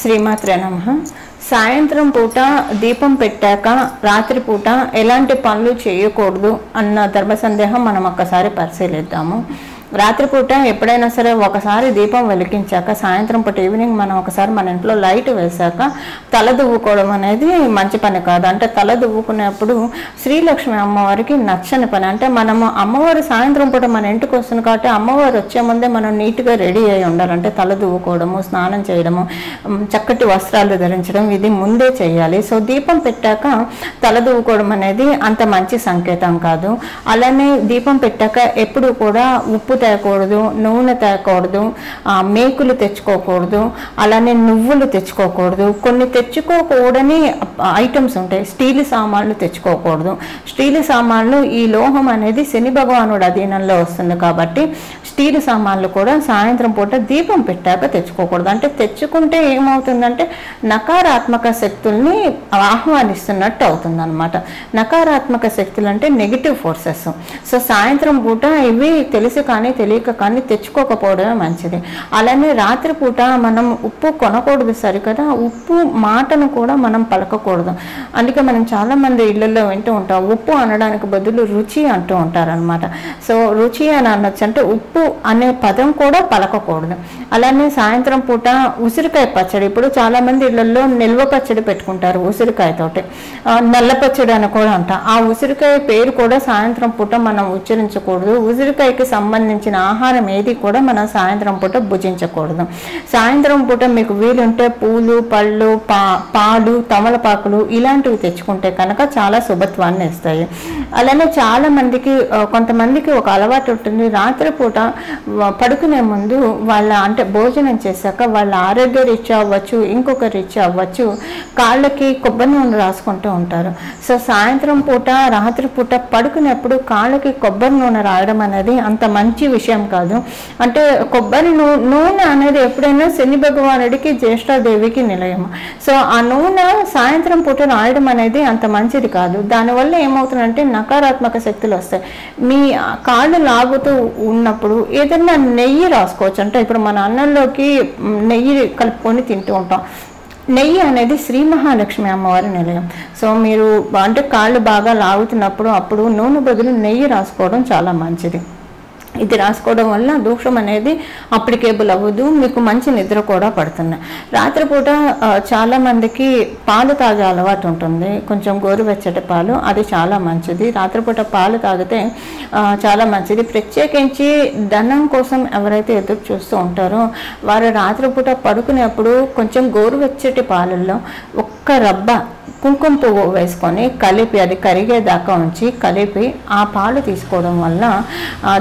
శ్రీమాత్రే నమ. సాయంత్రం పూట దీపం పెట్టాక రాత్రి పూట ఎలాంటి పనులు చేయకూడదు అన్న ధర్మ సందేహం మనం ఒక్కసారి పరిశీలిద్దాము. రాత్రిపూట ఎప్పుడైనా సరే ఒకసారి దీపం వెలిగించాక సాయంత్రం పూట ఈవినింగ్ మనం ఒకసారి మన ఇంట్లో లైట్ వేశాక తల దువ్వుకోవడం అనేది మంచి పని కాదు. అంటే తల దువ్వుకునేప్పుడు శ్రీలక్ష్మి అమ్మవారికి నచ్చని పని. అంటే మనము అమ్మవారు సాయంత్రం పూట మన ఇంటికి వస్తుంది కాబట్టి అమ్మవారు వచ్చే ముందే మనం నీట్గా రెడీ అయి ఉండాలంటే తల దువ్వుకోవడము స్నానం చేయడము చక్కటి వస్త్రాలు ధరించడం ఇది ముందే చేయాలి. సో దీపం పెట్టాక తల దువ్వుకోవడం అనేది అంత మంచి సంకేతం కాదు. అలానే దీపం పెట్టాక ఎప్పుడు కూడా ఉప్పు తేకూడదు నూనె తేకూడదు ఆ, మేకులు తెచ్చుకోకూడదు అలానే నువ్వులు తెచ్చుకోకూడదు. కొన్ని తెచ్చుకోకూడని ఐటమ్స్ ఉంటాయి. స్టీల్ సామాన్లు తెచ్చుకోకూడదు. స్టీల్ సామాన్లు ఈ లోహం అనేది శని భగవానుడు అధీనంలో వస్తుంది కాబట్టి స్టీల్ సామాన్లు కూడా సాయంత్రం పూట దీపం పెట్టాక తెచ్చుకోకూడదు. అంటే తెచ్చుకుంటే ఏమవుతుందంటే నకారాత్మక శక్తుల్ని ఆహ్వానిస్తున్నట్టు అవుతుంది అనమాట నకారాత్మక శక్తులు అంటే నెగిటివ్ ఫోర్సెస్ సో సాయంత్రం పూట ఇవి తెలిసి కానీ తెలియక కానీ తెచ్చుకోకపోవడమే మంచిది. అలానే రాత్రిపూట మనం ఉప్పు కొనకూడదు సరికదా ఉప్పు మాటను కూడా మనం పలకకూడదు. అందుకే మనం చాలామంది ఇళ్ళల్లో ఇళ్ళలో వింటూ ఉంటాం ఉప్పు అనడానికి బదులు రుచి అంటూ ఉంటారనమాట సో రుచి అని అనొచ్చు అంటే ఉప్పు అనే పదం కూడా పలకకూడదు. అలానే సాయంత్రం పూట ఉసిరికాయ పచ్చడి ఇప్పుడు చాలామంది ఇళ్ళలో నిల్వ పచ్చడి పెట్టుకుంటారు ఉసిరికాయతోటి. నల్ల పచ్చడి అని కూడా అంట. ఆ ఉసిరికాయ పేరు కూడా సాయంత్రం పూట మనం ఉచ్చరించకూడదు. ఉసిరికాయకి సంబంధించిన ఆహారం ఏది కూడా మనం సాయంత్రం పూట భుజించకూడదు. సాయంత్రం పూట మీకు వీలుంటే పూలు పళ్ళు పా పాలు తమలపాకులు ఇలాంటివి తెచ్చుకుంటే కనుక చాలా శుభత్వాన్ని ఇస్తాయి. అలానే చాలా మందికి కొంతమందికి ఒక అలవాటు ఉంటుంది. రాత్రిపూట పడుకునే ముందు వాళ్ళ అంటే భోజనం చేశాక వాళ్ళ ఆరోగ్య రీత్యా అవ్వచ్చు ఇంకొక రీత్యా అవ్వచ్చు కాళ్ళకి కొబ్బరి నూనె రాసుకుంటూ ఉంటారు. సో సాయంత్రం పూట రాత్రి పూట పడుకునేప్పుడు కాళ్ళకి కొబ్బరి నూనె రాయడం అనేది అంత మంచి విషయం కాదు. అంటే కొబ్బరి నూనె అనేది ఎప్పుడైనా శని భగవానుడికి జ్యేష్ఠాదేవికి నిలయం. సో ఆ నూనె సాయంత్రం పూట రాయడం అనేది అంత మంచిది కాదు. దానివల్ల ఏమవుతుందంటే నకారాత్మక శక్తులు వస్తాయి. మీ కాళ్ళు లాగుతూ ఉన్నప్పుడు ఏదైనా నెయ్యి రాసుకోవచ్చు. అంటే ఇప్పుడు మన అన్నంలోకి నెయ్యి కలుపుకొని తింటూ ఉంటాం. నెయ్యి అనేది శ్రీ మహాలక్ష్మి అమ్మవారి నిలయం. సో మీరు అంటే కాళ్ళు బాగా లాగుతున్నప్పుడు అప్పుడు నూనె బదులు నెయ్యి రాసుకోవడం చాలా మంచిది. ఇది రాసుకోవడం వల్ల దోషం అనేది అప్లికేబుల్ అవ్వదు మీకు మంచి నిద్ర కూడా పడుతున్నాయి రాత్రిపూట చాలామందికి పాలు తాగే అలవాటు ఉంటుంది. కొంచెం గోరువెచ్చటి పాలు అది చాలా మంచిది. రాత్రిపూట పాలు తాగితే చాలా మంచిది. ప్రత్యేకించి ధనం కోసం ఎవరైతే ఎదురు చూస్తూ ఉంటారో వారు రాత్రిపూట పడుకునేప్పుడు కొంచెం గోరువెచ్చటి పాలల్లో ఒక్క రబ్బ కుంకుమ పువ్వు వేసుకొని కలిపి అది కరిగేదాకా ఉంచి కలిపి ఆ పాలు తీసుకోవడం వల్ల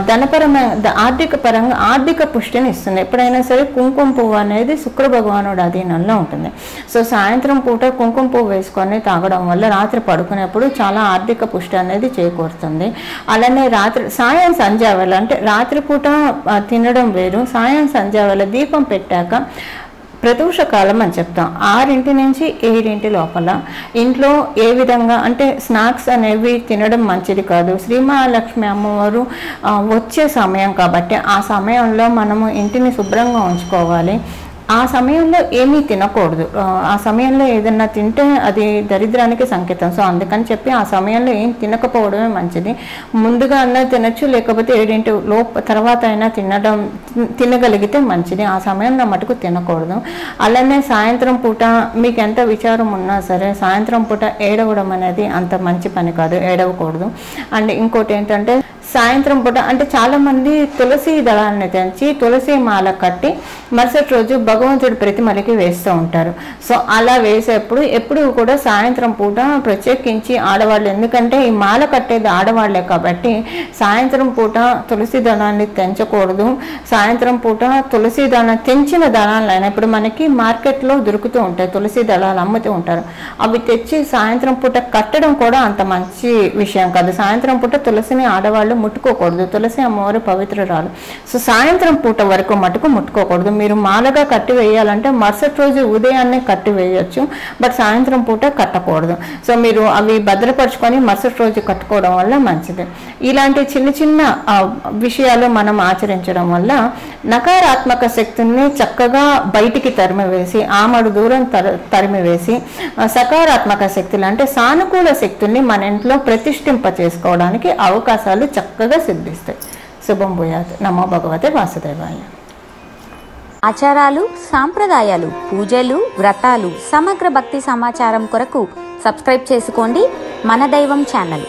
ధనపర ధనపరమైన ఆర్థిక పరంగా ఆర్థిక పుష్టిని ఇస్తుంది. ఎప్పుడైనా సరే కుంకుమ పువ్వు అనేది శుక్ర భగవానుడు అధీనంలో ఉంటుంది. సో సాయంత్రం పూట కుంకుమ పువ్వు వేసుకొని తాగడం వల్ల రాత్రి పడుకునేప్పుడు చాలా ఆర్థిక పుష్టి అనేది చేకూరుతుంది. అలానే రాత్రి సాయం సంధ్యావేళ అంటే రాత్రిపూట పూట తినడం వేరు. సాయం సంధ్యావేళ దీపం పెట్టాక ప్రదోష కాలం అని చెప్తాం. ఆరింటి నుంచి ఏడింటి లోపల ఇంట్లో ఏ విధంగా అంటే స్నాక్స్ అనేవి తినడం మంచిది కాదు. శ్రీ మహాలక్ష్మి అమ్మవారు వచ్చే సమయం కాబట్టి ఆ సమయంలో మనము ఇంటిని శుభ్రంగా ఉంచుకోవాలి. ఆ సమయంలో ఏమీ తినకూడదు. ఆ, సమయంలో ఏదన్నా తింటే అది దరిద్రానికి సంకేతం. సో అందుకని చెప్పి ఆ సమయంలో ఏం తినకపోవడమే మంచిది. ముందుగా అన్నా తినచ్చు లేకపోతే ఏడింటి లోప తర్వాత అయినా తినడం తినగలిగితే మంచిది. ఆ సమయంలో మటుకు తినకూడదు. అలానే సాయంత్రం పూట మీకు ఎంత విచారం ఉన్నా సరే సాయంత్రం పూట ఏడవడం అనేది అంత మంచి పని కాదు. ఏడవకూడదు. అండ్ ఇంకోటి ఏంటంటే సాయంత్రం పూట అంటే చాలామంది తులసి దళాలని తెంచి తులసి మాల కట్టి మరుసటి రోజు భగవంతుడి ప్రతిమలకి వేస్తూ ఉంటారు. సో అలా వేసేప్పుడు ఎప్పుడు కూడా సాయంత్రం పూట ప్రత్యేకించి ఆడవాళ్ళు ఎందుకంటే ఈ మాల కట్టేది ఆడవాళ్ళే కాబట్టి సాయంత్రం పూట తులసి దళాన్ని తెంచకూడదు. సాయంత్రం పూట తులసి దళం తెంచిన దళాలు అయినా ఇప్పుడు మనకి మార్కెట్లో దొరుకుతూ ఉంటాయి. తులసి దళాలు అమ్ముతూ ఉంటారు. అవి తెచ్చి సాయంత్రం పూట కట్టడం కూడా అంత మంచి విషయం కాదు. సాయంత్రం పూట తులసిని ఆడవాళ్ళు ముట్టుకోకూడదు. తులసి అమ్మవారు పవిత్రరాలు. సో సాయంత్రం పూట వరకు మటుకు ముట్టుకోకూడదు. మీరు మాలగా కట్టి వేయాలంటే మరుసటి రోజు ఉదయాన్నే కట్టి వేయచ్చు బట్ సాయంత్రం పూట కట్టకూడదు. సో మీరు అవి భద్రపరుచుకొని మరుసటి రోజు కట్టుకోవడం వల్ల మంచిది. ఇలాంటి చిన్న చిన్న విషయాలు మనం ఆచరించడం వల్ల నకారాత్మక శక్తుల్ని చక్కగా బయటికి తరిమివేసి ఆమడు దూరం తర తరిమివేసి సకారాత్మక శక్తులు అంటే సానుకూల శక్తుల్ని మన ఇంట్లో ప్రతిష్ఠింప చేసుకోవడానికి అవకాశాలు చక్కగా సిద్ధిస్తాయి. శుభం భూయాత్. నమో భగవతే వాసుదేవాయ. ఆచారాలు సాంప్రదాయాలు పూజలు వ్రతాలు సమగ్ర భక్తి సమాచారం కొరకు సబ్స్క్రైబ్ చేసుకోండి మన దైవం ఛానల్.